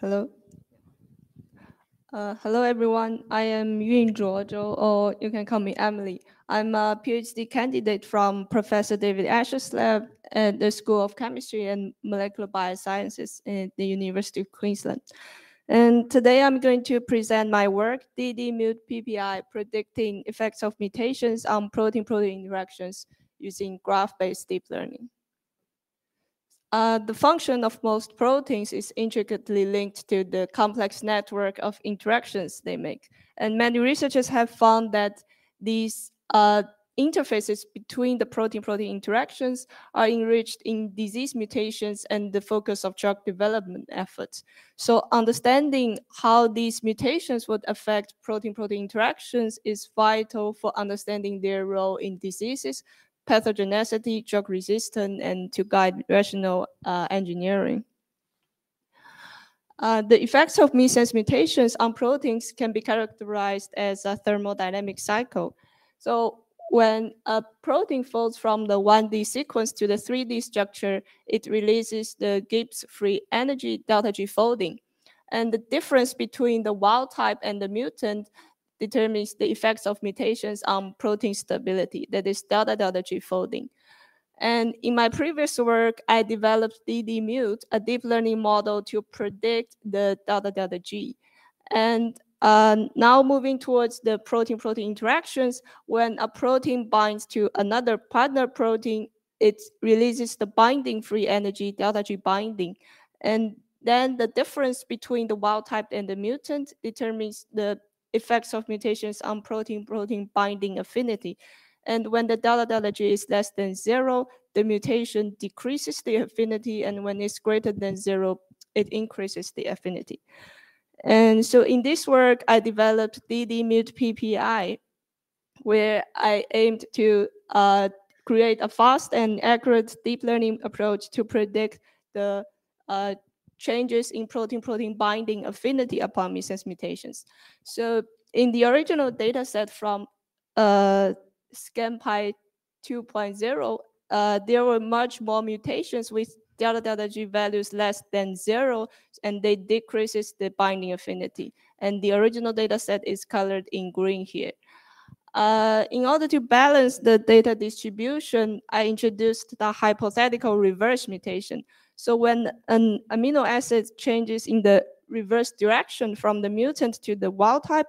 Hello. Uh, hello, everyone. I am Yun Zhuo, or you can call me Emily. I'm a PhD candidate from Professor David Ascher's lab at the School of Chemistry and Molecular Biosciences at the University of Queensland. And today I'm going to present my work, DD-MUT PPI, predicting effects of mutations on protein-protein interactions using graph-based deep learning. Uh, the function of most proteins is intricately linked to the complex network of interactions they make. And many researchers have found that these uh, interfaces between the protein-protein interactions are enriched in disease mutations and the focus of drug development efforts. So understanding how these mutations would affect protein-protein interactions is vital for understanding their role in diseases, pathogenicity, drug resistance, and to guide rational uh, engineering. Uh, the effects of missense mutations on proteins can be characterized as a thermodynamic cycle. So when a protein folds from the 1D sequence to the 3D structure, it releases the Gibbs free energy delta G folding. And the difference between the wild type and the mutant determines the effects of mutations on protein stability, that is delta delta G folding. And in my previous work, I developed DD-MUT, a deep learning model to predict the delta delta G. And uh, now moving towards the protein-protein interactions, when a protein binds to another partner protein, it releases the binding free energy, delta G binding. And then the difference between the wild type and the mutant determines the effects of mutations on protein-protein binding affinity. And when the delta delta G is less than zero, the mutation decreases the affinity, and when it's greater than zero, it increases the affinity. And so in this work, I developed DD-MUT PPI, where I aimed to uh, create a fast and accurate deep learning approach to predict the uh, changes in protein-protein binding affinity upon missense mutations. So in the original data set from uh, SKEMPI 2.0, uh, there were much more mutations with delta delta G values less than zero, and they decreases the binding affinity. And the original data set is colored in green here. Uh, in order to balance the data distribution, I introduced the hypothetical reverse mutation. So when an amino acid changes in the reverse direction from the mutant to the wild type,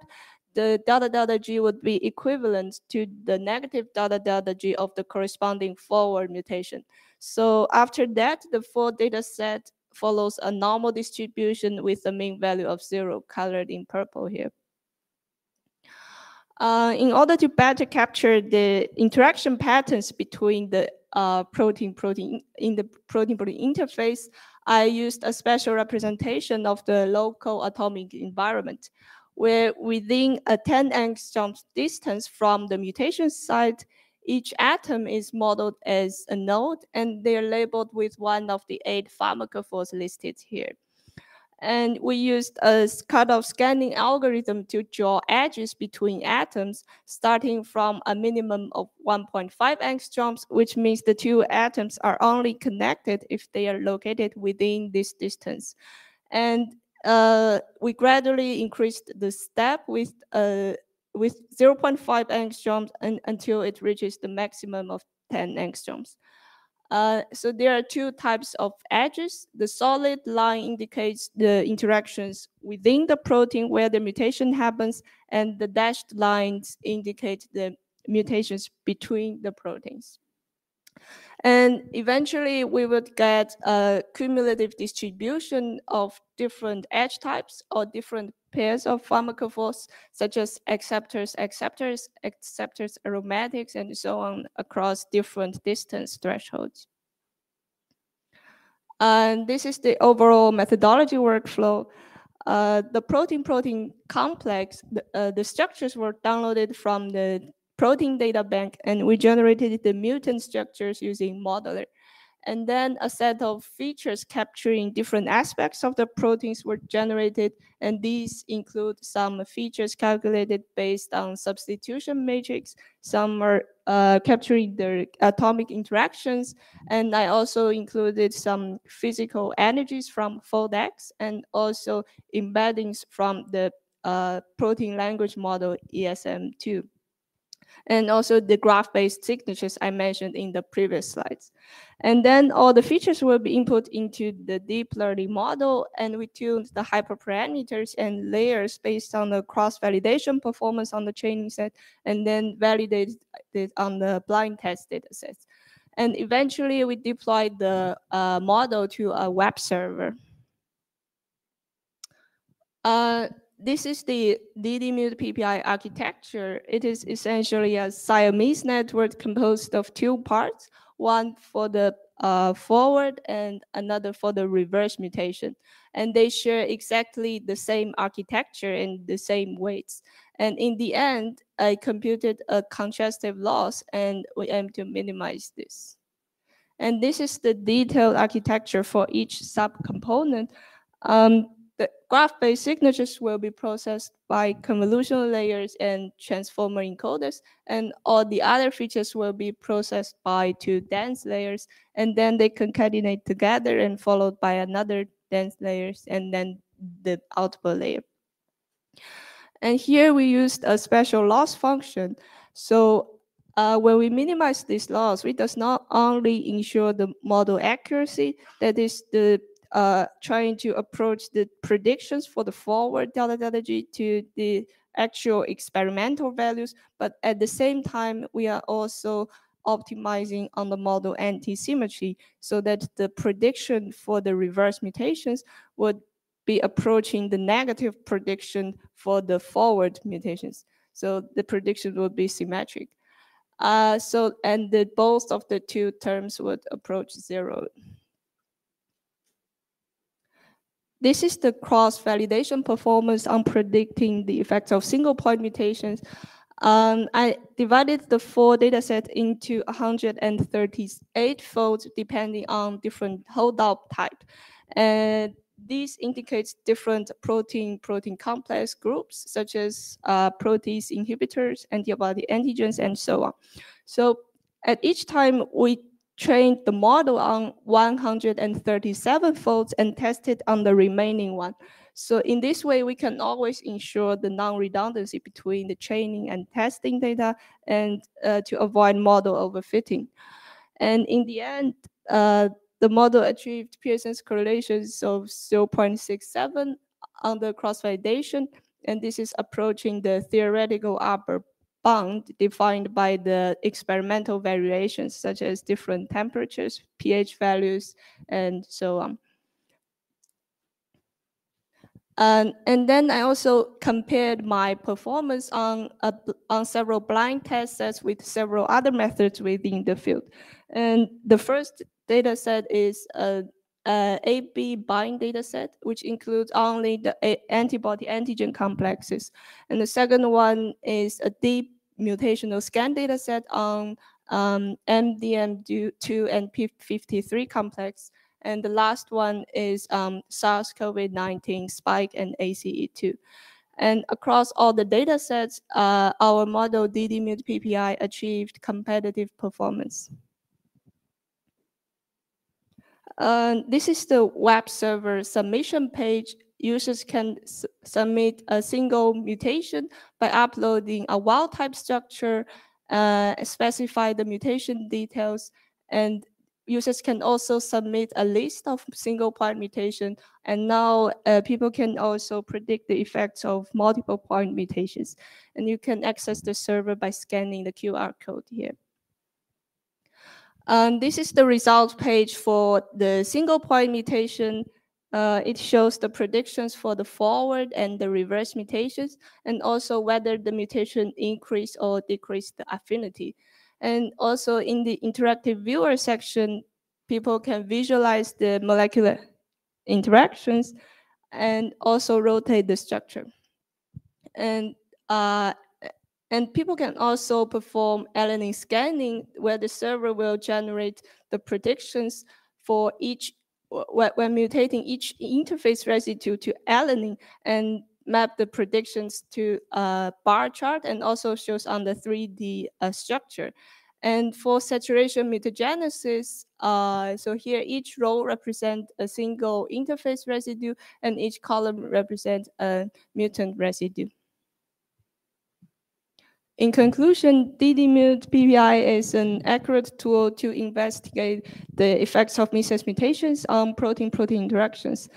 the delta delta G would be equivalent to the negative delta delta G of the corresponding forward mutation. So after that, the full data set follows a normal distribution with a mean value of zero colored in purple here. Uh, in order to better capture the interaction patterns between the uh, protein-protein in the protein-protein interface, I used a special representation of the local atomic environment, where within a 10 angstrom distance from the mutation site, each atom is modeled as a node, and they're labeled with one of the eight pharmacophores listed here. And we used a cutoff scanning algorithm to draw edges between atoms, starting from a minimum of 1.5 angstroms, which means the two atoms are only connected if they are located within this distance. And uh, we gradually increased the step with uh, with 0.5 angstroms and, until it reaches the maximum of 10 angstroms. Uh, so there are two types of edges. The solid line indicates the interactions within the protein where the mutation happens, and the dashed lines indicate the mutations between the proteins. And eventually we would get a cumulative distribution of different edge types or different pairs of pharmacophores, such as acceptors, acceptors, acceptors aromatics, and so on across different distance thresholds. And this is the overall methodology workflow. Uh, the protein-protein complex, the, uh, the structures were downloaded from the protein data bank, and we generated the mutant structures using MODELLER. And then a set of features capturing different aspects of the proteins were generated, and these include some features calculated based on substitution matrix. Some are uh, capturing the atomic interactions. And I also included some physical energies from FoldX and also embeddings from the uh, protein language model ESM2 and also the graph-based signatures I mentioned in the previous slides. And then all the features will be input into the deep learning model, and we tuned the hyperparameters and layers based on the cross-validation performance on the training set, and then validated it on the blind test data sets. And eventually, we deployed the uh, model to a web server. Uh, this is the DDMut PPI architecture. It is essentially a Siamese network composed of two parts, one for the uh, forward and another for the reverse mutation. And they share exactly the same architecture and the same weights. And in the end, I computed a contrastive loss and we aim to minimize this. And this is the detailed architecture for each subcomponent. Um, the graph-based signatures will be processed by convolutional layers and transformer encoders, and all the other features will be processed by two dense layers, and then they concatenate together and followed by another dense layers, and then the output layer. And here we used a special loss function. So uh, when we minimize this loss, we does not only ensure the model accuracy, that is the uh, trying to approach the predictions for the forward delta delta G to the actual experimental values. But at the same time, we are also optimizing on the model anti-symmetry so that the prediction for the reverse mutations would be approaching the negative prediction for the forward mutations. So the prediction would be symmetric. Uh, so, and the both of the two terms would approach zero. This is the cross-validation performance on predicting the effects of single point mutations. Um, I divided the four dataset into 138 folds depending on different holdout type. And this indicates different protein-protein complex groups, such as uh, protease inhibitors, antibody antigens, and so on. So at each time, we trained the model on 137 folds and tested on the remaining one. So in this way, we can always ensure the non-redundancy between the training and testing data and uh, to avoid model overfitting. And in the end, uh, the model achieved Pearson's correlations of 0.67 on the cross-validation, and this is approaching the theoretical upper bound defined by the experimental variations such as different temperatures, pH values, and so on. Um, and then I also compared my performance on, uh, on several blind test sets with several other methods within the field. And the first data set is a, a AB-Bind data set, which includes only the antibody antigen complexes. And the second one is a deep mutational scan data set on um, MDM2 and P53 complex. And the last one is um, SARS-CoV-19 spike and ACE2. And across all the data sets, uh, our model DDMut PPI achieved competitive performance. Uh, this is the web server submission page users can submit a single mutation by uploading a wild type structure, uh, specify the mutation details, and users can also submit a list of single point mutation. And now uh, people can also predict the effects of multiple point mutations. And you can access the server by scanning the QR code here. Um, this is the result page for the single point mutation uh, it shows the predictions for the forward and the reverse mutations, and also whether the mutation increase or decrease the affinity. And also in the interactive viewer section, people can visualize the molecular interactions and also rotate the structure. And uh, and people can also perform alanine scanning where the server will generate the predictions for each when mutating each interface residue to alanine, and map the predictions to a bar chart and also shows on the 3D uh, structure. And for saturation mutagenesis, uh, so here each row represents a single interface residue and each column represents a mutant residue. In conclusion, DDMUT PPI is an accurate tool to investigate the effects of missense mutations on protein-protein interactions.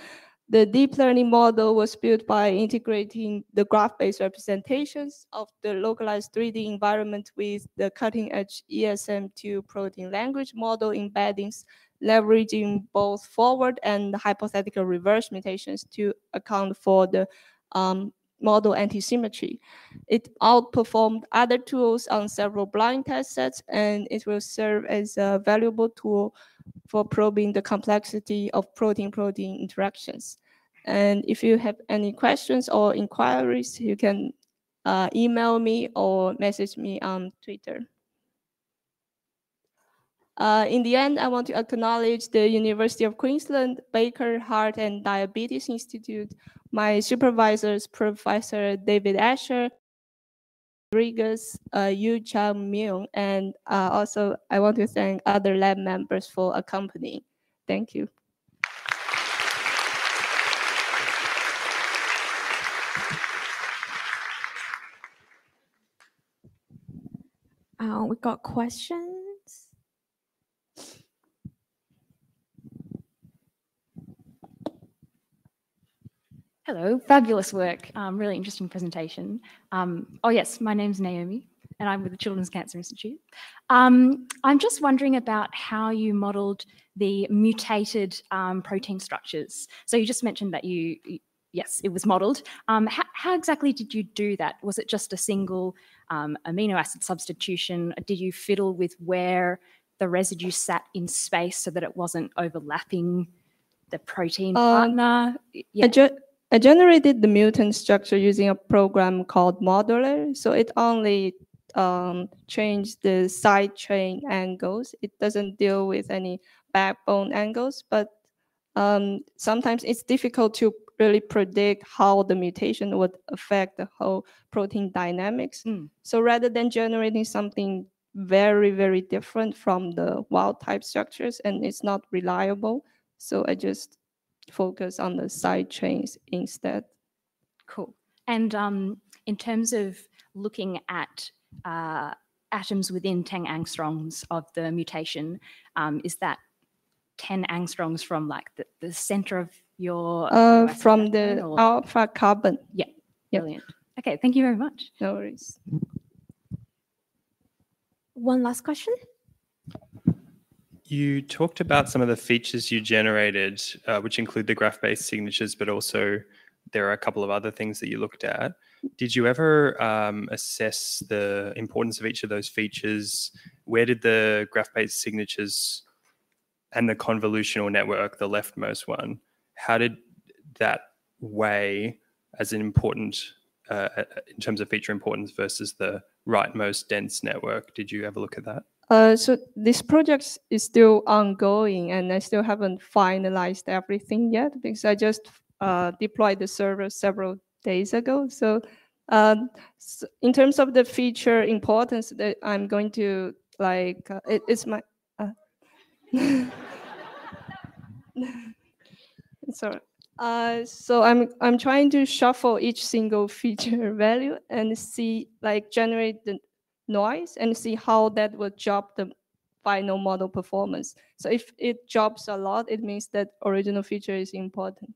The deep learning model was built by integrating the graph-based representations of the localized 3D environment with the cutting-edge ESM2 protein language model embeddings, leveraging both forward and hypothetical reverse mutations to account for the um, model antisymmetry. It outperformed other tools on several blind test sets, and it will serve as a valuable tool for probing the complexity of protein-protein interactions. And if you have any questions or inquiries, you can uh, email me or message me on Twitter. Uh, in the end, I want to acknowledge the University of Queensland, Baker Heart and Diabetes Institute, my supervisors, Professor David Ascher, Rodrigues, uh, Yoochan Myung, and uh, also I want to thank other lab members for accompanying. Thank you. Uh, we got questions. Hello, fabulous work. Um, really interesting presentation. Um, oh yes, my name's Naomi and I'm with the Children's Cancer Institute. Um, I'm just wondering about how you modelled the mutated um, protein structures. So you just mentioned that you, yes, it was modelled. Um, how, how, exactly did you do that? Was it just a single um, amino acid substitution? Did you fiddle with where the residue sat in space so that it wasn't overlapping the protein partner? Yeah. I generated the mutant structure using a program called MODELLER. So it only um, changed the side chain angles. It doesn't deal with any backbone angles, but um, sometimes it's difficult to really predict how the mutation would affect the whole protein dynamics. Mm. So rather than generating something very, very different from the wild type structures and it's not reliable, so I just focus on the side chains instead. Cool. And um, in terms of looking at uh, atoms within 10 angstroms of the mutation, um, is that 10 angstroms from like the, the center of your uh, from the or? alpha carbon yeah yep. brilliant okay thank you very much no worries one last question you talked about some of the features you generated, uh, which include the graph-based signatures, but also there are a couple of other things that you looked at. Did you ever um, assess the importance of each of those features? Where did the graph-based signatures and the convolutional network, the leftmost one, how did that weigh as an important uh, uh in terms of feature importance versus the rightmost dense network? Did you ever look at that? Uh, so this project is still ongoing and I still haven't finalized everything yet because I just uh, deployed the server several days ago. So, um, so, in terms of the feature importance that I'm going to like, uh, it, it's my, uh, sorry. Uh, so I'm I'm trying to shuffle each single feature value and see like generate the noise and see how that will drop the final model performance. So if it drops a lot, it means that original feature is important.